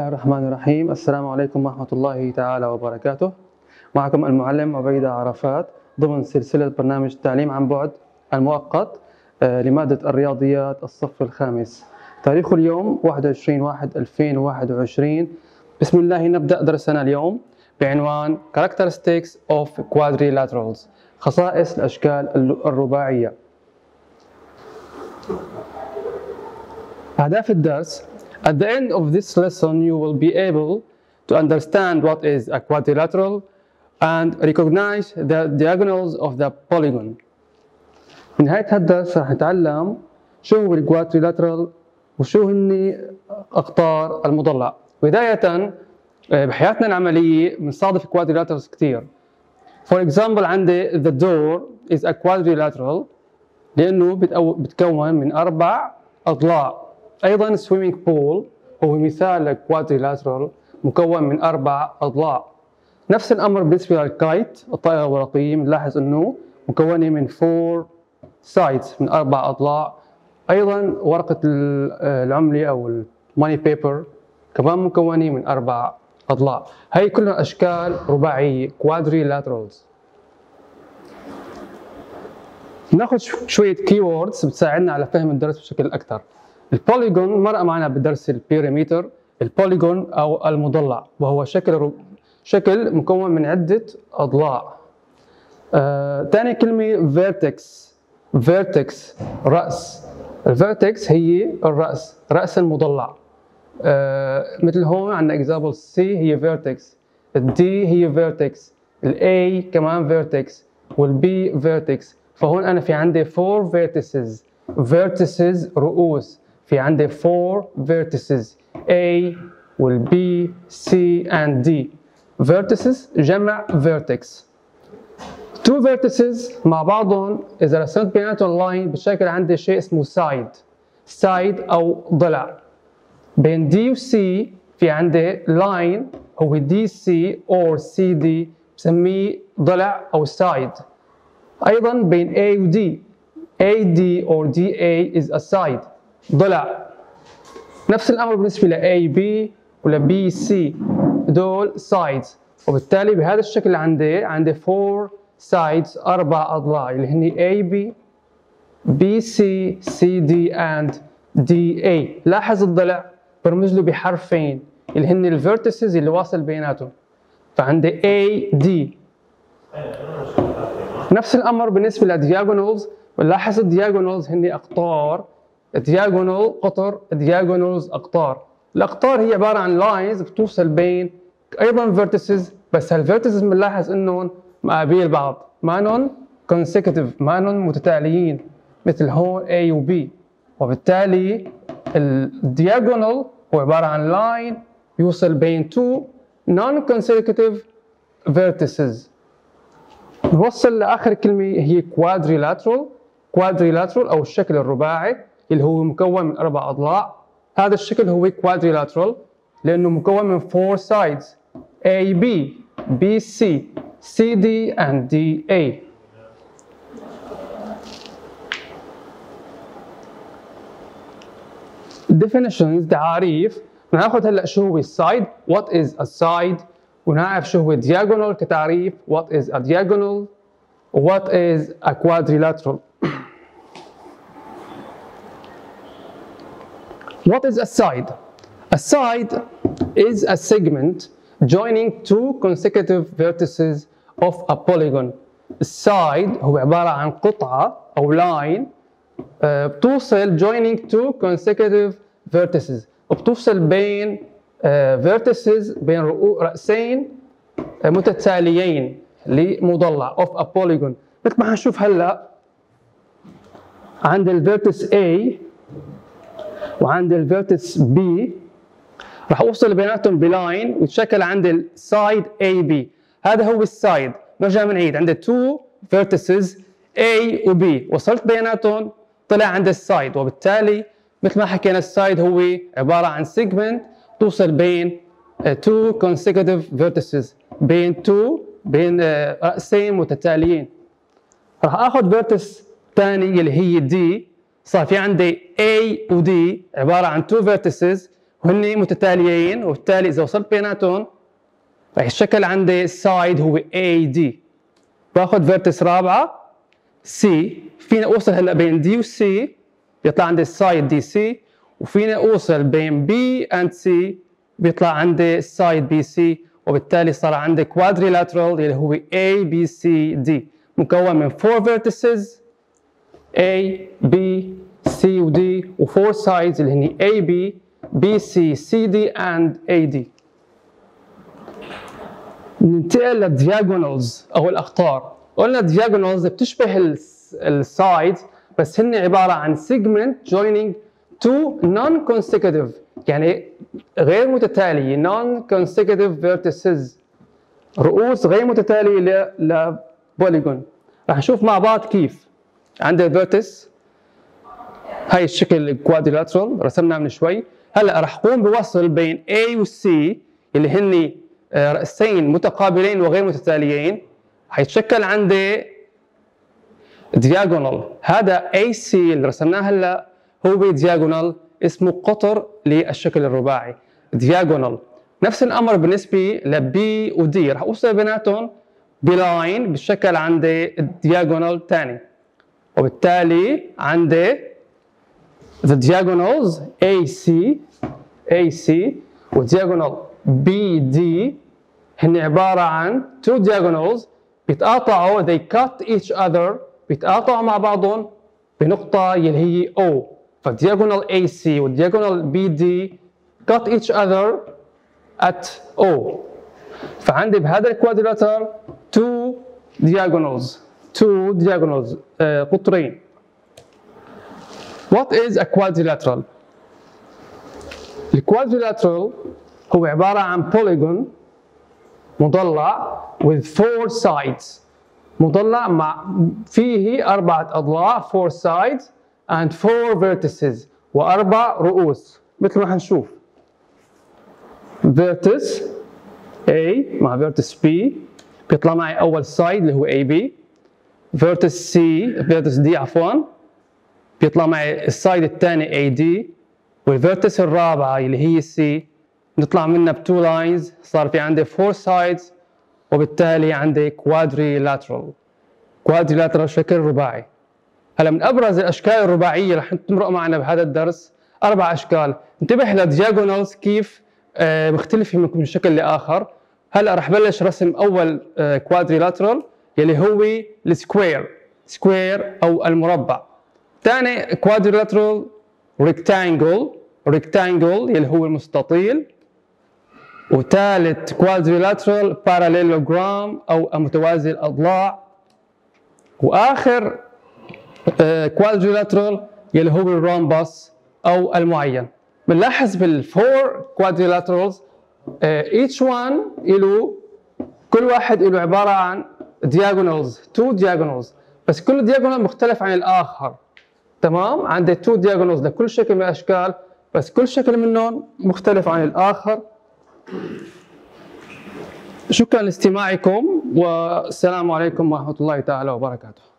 الله الرحمن الرحيم السلام عليكم ورحمة الله تعالى وبركاته معكم المعلم عبيدة عرفات ضمن سلسلة برنامج التعليم عن بعد المؤقت لمادة الرياضيات الصف الخامس تاريخ اليوم 21 1 2021 بسم الله نبدأ درسنا اليوم بعنوان Characteristics of Quadrilaterals. خصائص الأشكال الرباعية أهداف الدرس At the end of this lesson you will be able to understand what is a quadrilateral and recognize the diagonals of the polygon. في نهاية هالدرس رح نتعلم شو هو الكوادريلاترال وشو هن أقطار المضلع. بداية بحياتنا العملية بنصادف كوادريلاترالز كثير. For example عندي the door is a quadrilateral لأنه بتكون من أربع أضلاع أيضا swimming pool هو مثال ل quadrilateral مكون من أربع أضلاع. نفس الأمر بالنسبة لل kite الطائرة الورقية بنلاحظ أنه مكونة من four sides من أربع أضلاع. أيضا ورقة العملة أو ال money paper كمان مكونة من أربع أضلاع. هي كلها أشكال رباعية quadrilaterals ناخذ شوية keywords بتساعدنا على فهم الدرس بشكل أكثر. ال polygon مرق معنا بدرس ال perimeter ال polygon أو المضلع وهو شكل شكل مكون من عدة أضلاع. ثاني آه، كلمة vertex vertex رأس. ال vertex هي الرأس رأس المضلع. آه مثل هون عندنا example C هي vertex ال D هي vertex ال A كمان vertex وال B vertex فهون أنا في عندي four vertices vertices رؤوس. في عندي four vertices A وال B C and D. Vertices جمع vertex. Two vertices مع بعضهم إذا رسمت بيناتهم line بشكل عندي شيء اسمه side. Side أو ضلع. بين D و C في عندي لاين هو DC or CD بسميه ضلع أو side. أيضا بين A و D. AD or DA is a side. ضلع. نفس الأمر بالنسبة ل A B ولا B C. دول sides. وبالتالي بهذا الشكل عندي عندي 4 sides أربع أضلاع. اللي هن A B B C C D and D A. لاحظ الضلع برمز له بحرفين. اللي هن ال vertices اللي واصل بيناتهم. فعندي A D. نفس الأمر بالنسبة لل diagonals ونلاحظ ال diagonals هن أقطار. diagonal قطر diagonals أقطار. الأقطار هي عبارة عن lines بتوصل بين أيضا vertices بس هال vertices بنلاحظ إنهم مقابل بعض. مانن consecutive مانن متتاليين مثل هون A و B. وبالتالي ال diagonal هو عبارة عن line يوصل بين two non consecutive vertices. نوصل لآخر كلمة هي quadrilateral. quadrilateral أو الشكل الرباعي. اللي هو مكون من أربع اضلاع هذا الشكل هو quadrilateral لأنه مكون من B C C D and D A definitions تعاريف ناخذ هلا شو هو السايد what is a side ونعرف شو هو diagonal كتعريف what is a diagonal what is a quadrilateral What is a side? A side is a segment joining two consecutive vertices of a polygon. السايد هو عبارة عن قطعة أو line آه، بتوصل joining two consecutive vertices وبتوصل بين آه، vertices بين رأسين آه، متتاليين لمضلع of a polygon مثل ما حنشوف هلا عند ال vertex A وعند ال vertex B راح أوصل بيناتهم ب line وتشكل عند ال side AB هذا هو ال side نرجع بنعيد عند two vertices A و B. وصلت بيناتهم طلع عند ال side وبالتالي مثل ما حكينا ال side هو عبارة عن segment توصل بين two consecutive vertices بين two بين آه، رأسين متتاليين. راح آخذ vertex ثاني اللي هي دي صار في عندي A و D عبارة عن two vertices وهن متتاليين وبالتالي إذا وصلت بيناتهم رح الشكل عندي ال side هو D باخذ vertex رابعة C فينا أوصل هلأ بين D و C بيطلع عندي ال side DC وفينا أوصل بين B and C بيطلع عندي BC وبالتالي صار عندي quadrilateral اللي هو A B C D. مكون من 4 vertices A B C و D و 4 sides اللي هن A B B C C D and A D. ننتقل لل diagonals أو الاقطار قلنا ال diagonals بتشبه ال side بس هن عبارة عن segment joining two non-consecutive يعني غير متتالية non consecutive vertices. رؤوس غير متتالية ل polygon راح نشوف مع بعض كيف. عندي vertex هاي الشكل ال quadrilateral رسمناه من شوي. هلا راح اقوم بوصل بين A و C اللي هن آه، رأسين متقابلين وغير متتاليين. حيتشكل عندي diagonal هذا AC اللي رسمناه هلا هو diagonal اسمه قطر للشكل الرباعي. diagonal نفس الأمر بالنسبة ل B و D رح أوصل بيناتهم ب line بالشكل عندي ال diagonal ثاني وبالتالي عندي the diagonals AC AC وال diagonal BD هن عبارة عن two diagonals بيتقاطعوا they cut each other بيتقاطعوا مع بعضهم بنقطة اللي هي O فالdiagonal AC والdiagonal BD cut each other at O فعندي بهذا الكوادريلاتر two diagonals two diagonals uh, قطرين What is a quadrilateral? الكوادريلاترال هو عبارة عن polygon مضلع with four sides مضلع مع فيه أربعة أضلاع four sides and four vertices وأربع رؤوس مثل ما حنشوف vertex A مع vertex B بيطلع معي أول side اللي هو AB vertex C vertex D عفوا بيطلع معي ال side الثاني AD وال vertex الرابعة اللي هي C. نطلع منها ب two lines صار في عندي four sides وبالتالي عندي quadrilateral quadrilateral شكل رباعي. هلا من أبرز الأشكال الرباعية رح تمرق معنا بهذا الدرس. أربع أشكال. انتبه لل diagonals كيف آه، مختلفة من شكل لآخر. هلا رح بلش رسم أول quadrilateral آه، يلي هو ال square square أو المربع. ثاني quadrilateral rectangle rectangle يلي هو المستطيل. وثالث quadrilateral parallelogram أو متوازي الأضلاع. وآخر quadrilateral يلي هو ال rhombus أو المعين. بنلاحظ بال four quadrilaterals each one له كل واحد له عبارة عن diagonals two diagonals. بس كل diagonal مختلف عن الآخر. تمام؟ عندي two diagonals لكل شكل من الأشكال بس كل شكل منهم مختلف عن الآخر. شكرا لاستماعكم والسلام عليكم ورحمة الله تعالى وبركاته.